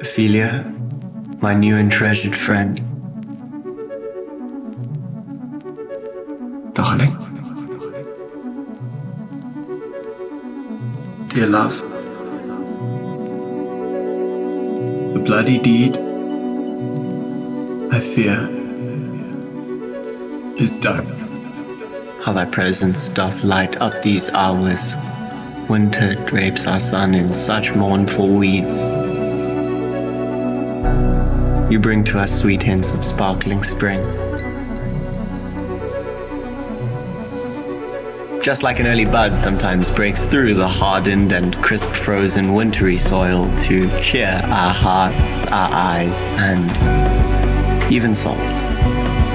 Ophelia, my new and treasured friend. Darling. Dear love. The bloody deed, I fear, is done. How thy presence doth light up these hours. Winter drapes our sun in such mournful weeds. You bring to us sweet hints of sparkling spring. Just like an early bud sometimes breaks through the hardened and crisp frozen wintry soil to cheer our hearts, our eyes, and even souls.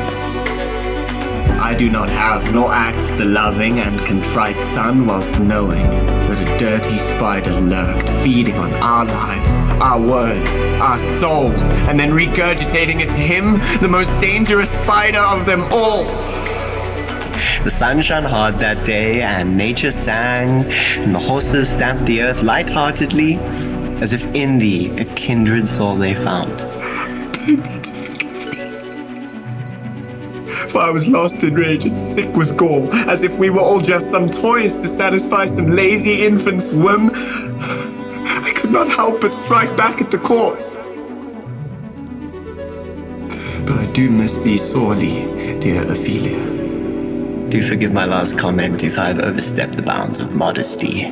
I do not have nor act the loving and contrite son whilst knowing that a dirty spider lurked, feeding on our lives, our words, our souls, and then regurgitating it to him, the most dangerous spider of them all. The sun shone hard that day, and nature sang, and the horses stamped the earth light-heartedly, as if in thee a kindred soul they found. For I was lost in rage and sick with gall, as if we were all just some toys to satisfy some lazy infant's whim. I could not help but strike back at the cause. But I do miss thee sorely, dear Ophelia. Do forgive my last comment if I've overstepped the bounds of modesty.